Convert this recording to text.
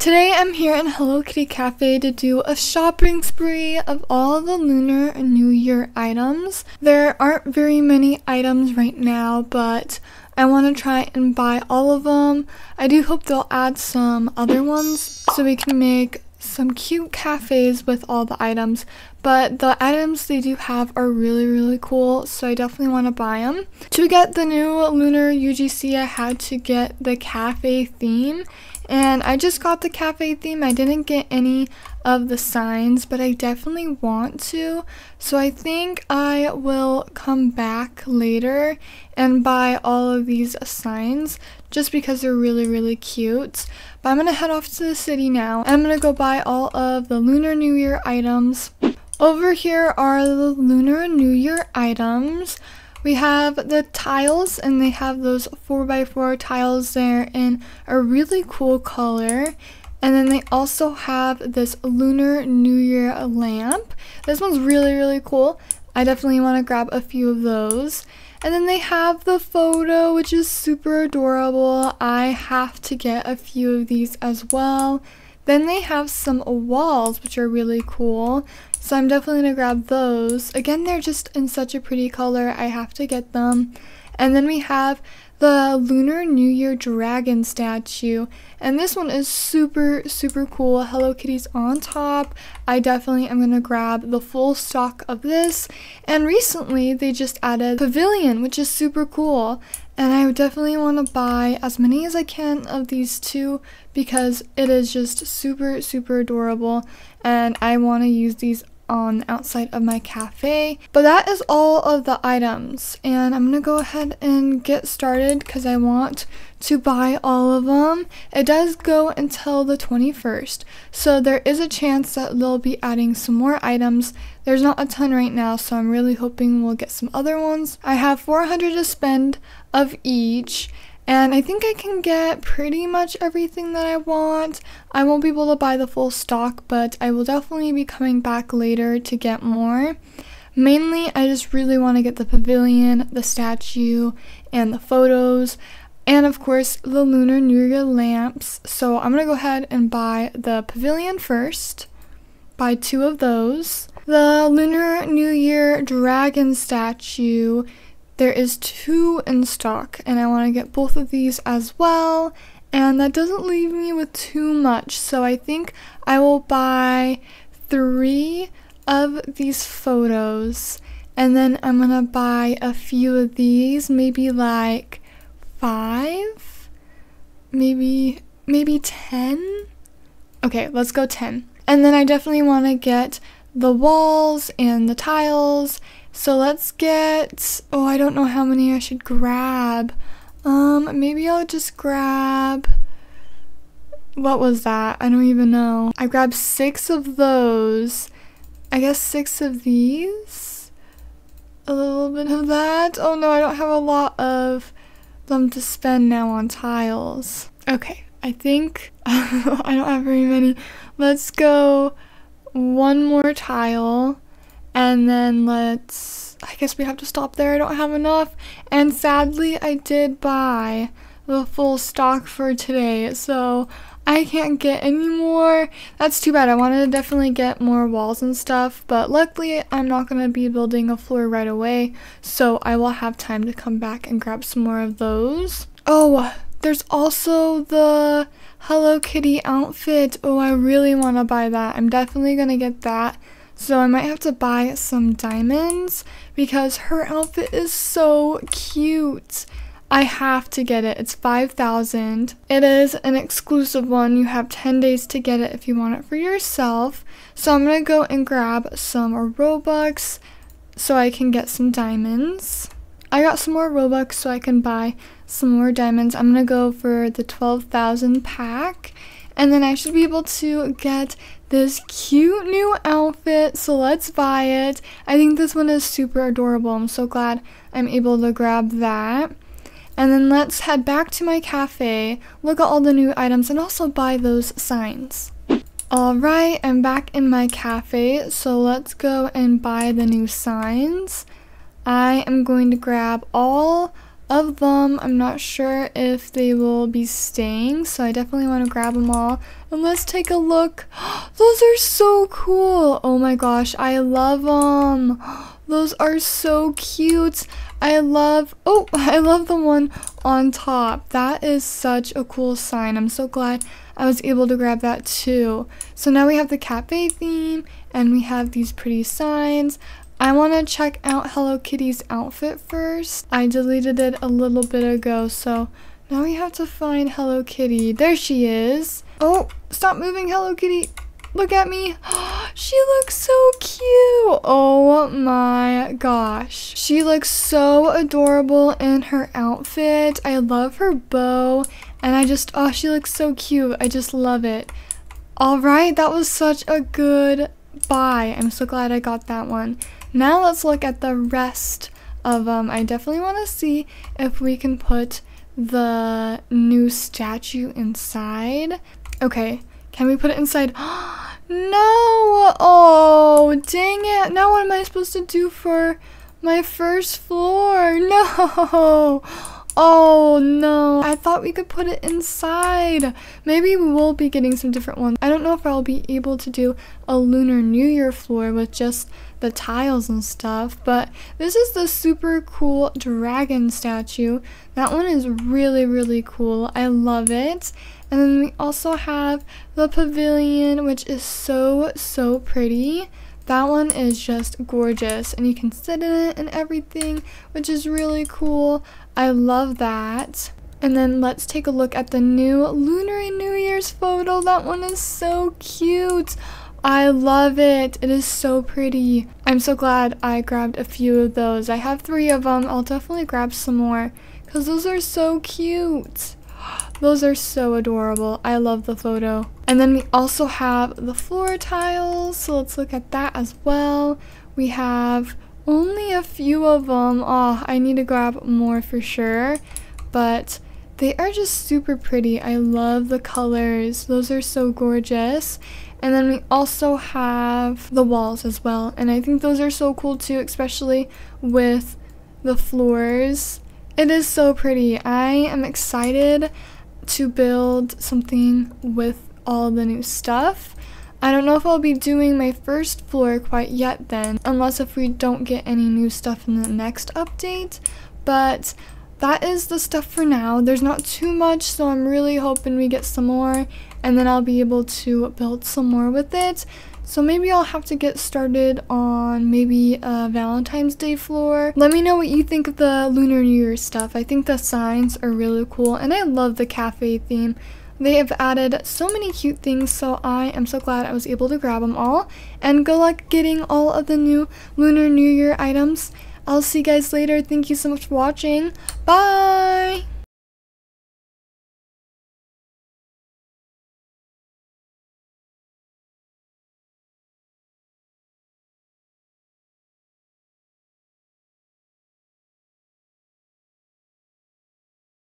Today I'm here in Hello Kitty Cafe to do a shopping spree of all the Lunar New Year items. There aren't very many items right now, but I want to try and buy all of them. I do hope they'll add some other ones so we can make some cute cafes with all the items, but the items they do have are really, really cool, so I definitely want to buy them. To get the new Lunar UGC, I had to get the cafe theme, and I just got the cafe theme. I didn't get any of the signs, but I definitely want to. So I think I will come back later and buy all of these signs just because they're really, really cute. But I'm going to head off to the city now and I'm going to go buy all of the Lunar New Year items. Over here are the Lunar New Year items. We have the tiles and they have those 4x4 tiles there in a really cool color. And then they also have this Lunar New Year lamp. This one's really, really cool. I definitely want to grab a few of those. And then they have the photo, which is super adorable. I have to get a few of these as well. Then they have some walls, which are really cool. So I'm definitely going to grab those. Again, they're just in such a pretty color. I have to get them. And then we have the Lunar New Year Dragon statue. And this one is super, super cool. Hello Kitty's on top. I definitely am going to grab the full stock of this. And recently, they just added Pavilion, which is super cool. And I definitely want to buy as many as I can of these two because it is just super, super adorable. And I want to use these on outside of my cafe. But that is all of the items and I'm gonna go ahead and get started because I want to buy all of them. It does go until the 21st, so there is a chance that they'll be adding some more items. There's not a ton right now, so I'm really hoping we'll get some other ones. I have 400 to spend of each and I think I can get pretty much everything that I want. I won't be able to buy the full stock, but I will definitely be coming back later to get more. Mainly, I just really want to get the pavilion, the statue, and the photos, and of course, the Lunar New Year lamps. So I'm going to go ahead and buy the pavilion first, buy two of those. The Lunar New Year dragon statue there is two in stock and I want to get both of these as well. And that doesn't leave me with too much so I think I will buy three of these photos and then I'm gonna buy a few of these maybe like five? Maybe maybe ten? Okay let's go 10 and then I definitely want to get the walls and the tiles so let's get, oh, I don't know how many I should grab. Um, maybe I'll just grab, what was that? I don't even know. I grabbed six of those. I guess six of these. A little bit of that. Oh no, I don't have a lot of them to spend now on tiles. Okay, I think I don't have very many. Let's go one more tile. And then let's, I guess we have to stop there. I don't have enough. And sadly, I did buy the full stock for today. So I can't get any more. That's too bad. I wanted to definitely get more walls and stuff, but luckily I'm not going to be building a floor right away, so I will have time to come back and grab some more of those. Oh, there's also the Hello Kitty outfit. Oh, I really want to buy that. I'm definitely going to get that. So I might have to buy some diamonds because her outfit is so cute. I have to get it. It's 5,000. It is an exclusive one. You have 10 days to get it if you want it for yourself. So I'm going to go and grab some Robux so I can get some diamonds. I got some more Robux so I can buy some more diamonds. I'm going to go for the 12,000 pack and then I should be able to get this cute new outfit, so let's buy it. I think this one is super adorable. I'm so glad I'm able to grab that. And then let's head back to my cafe, look at all the new items, and also buy those signs. Alright, I'm back in my cafe, so let's go and buy the new signs. I am going to grab all of them. I'm not sure if they will be staying, so I definitely want to grab them all. And let's take a look. Those are so cool. Oh my gosh, I love them. Those are so cute. I love, oh, I love the one on top. That is such a cool sign. I'm so glad I was able to grab that too. So now we have the cafe theme and we have these pretty signs. I want to check out Hello Kitty's outfit first. I deleted it a little bit ago, so now we have to find Hello Kitty. There she is. Oh, stop moving, Hello Kitty. Look at me. she looks so cute. Oh my gosh. She looks so adorable in her outfit. I love her bow. And I just, oh, she looks so cute. I just love it. All right, that was such a good buy. I'm so glad I got that one. Now let's look at the rest of them. Um, I definitely want to see if we can put the new statue inside. Okay, can we put it inside? no! Oh, dang it. Now what am I supposed to do for my first floor? No! Oh no, I thought we could put it inside. Maybe we will be getting some different ones. I don't know if I'll be able to do a Lunar New Year floor with just the tiles and stuff, but this is the super cool dragon statue. That one is really, really cool. I love it. And then we also have the pavilion, which is so, so pretty. That one is just gorgeous and you can sit in it and everything, which is really cool. I love that. And then let's take a look at the new Lunar New Year's photo. That one is so cute. I love it. It is so pretty. I'm so glad I grabbed a few of those. I have three of them. I'll definitely grab some more because those are so cute. Those are so adorable. I love the photo. And then we also have the floor tiles. So let's look at that as well. We have only a few of them. Oh, I need to grab more for sure. But they are just super pretty. I love the colors. Those are so gorgeous. And then we also have the walls as well. And I think those are so cool too, especially with the floors. It is so pretty. I am excited to build something with all the new stuff. I don't know if I'll be doing my first floor quite yet then, unless if we don't get any new stuff in the next update, but that is the stuff for now. There's not too much, so I'm really hoping we get some more, and then I'll be able to build some more with it. So maybe I'll have to get started on maybe a Valentine's Day floor. Let me know what you think of the Lunar New Year stuff. I think the signs are really cool and I love the cafe theme. They have added so many cute things, so I am so glad I was able to grab them all. And good luck getting all of the new Lunar New Year items. I'll see you guys later. Thank you so much for watching. Bye!